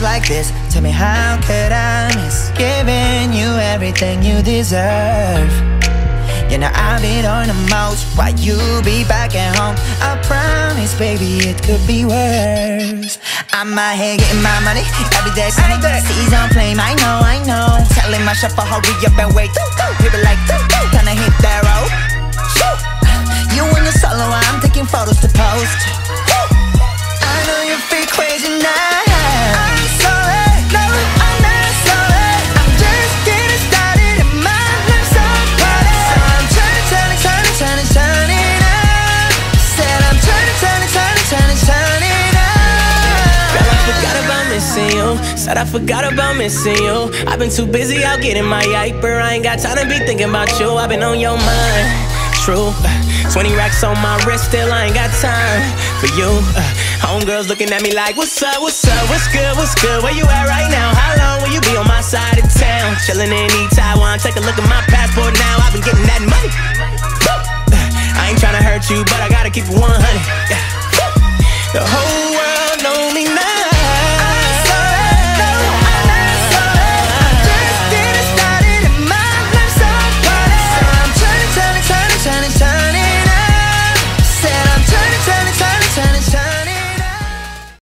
like this? Tell me how could I miss giving you everything you deserve? You know I've been on the most while you be back at home. I promise, baby, it could be worse. I'm out here getting my money every day. Sunny seas on flame. I know, I know. Telling my chauffeur hurry up and wait. People like, gonna hit that road. You and your solo, I'm taking photos to post. missing you. Said I forgot about missing you. I've been too busy out getting my yiper. I ain't got time to be thinking about you. I've been on your mind. True. 20 racks on my wrist, still I ain't got time for you. Uh, homegirls looking at me like, what's up, what's up, what's good, what's good, where you at right now? How long will you be on my side of town? Chilling in East Taiwan, take a look at my passport now. I've been getting that money. Woo! Uh, I ain't trying to hurt you, but I gotta keep it 100. Yeah. The whole